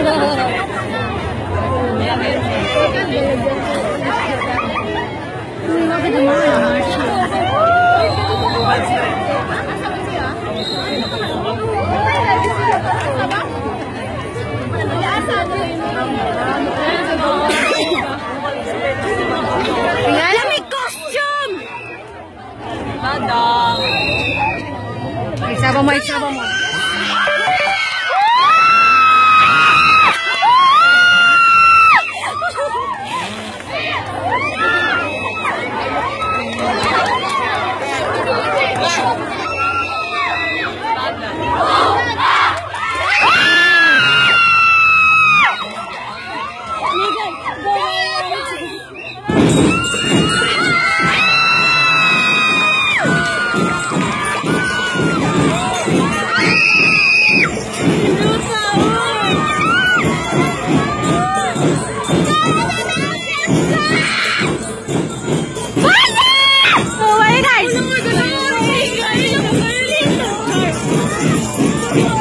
Storm. Uy, bakit naman? Yeah.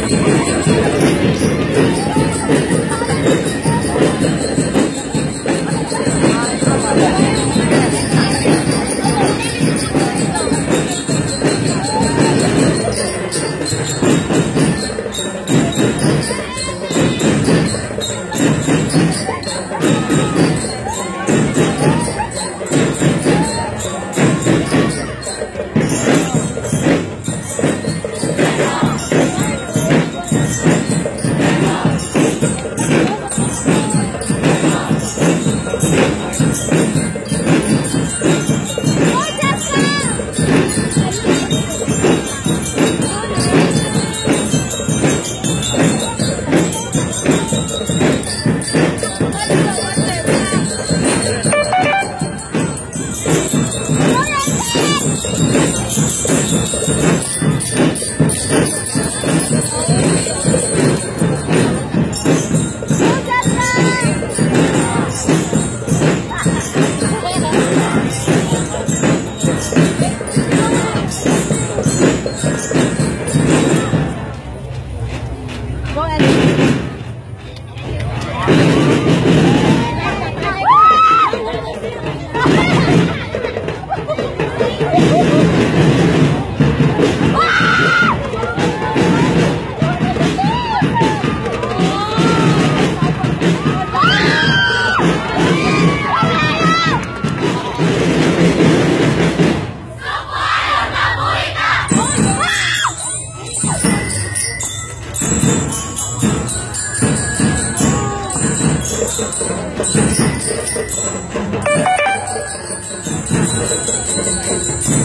ハハハハ! Música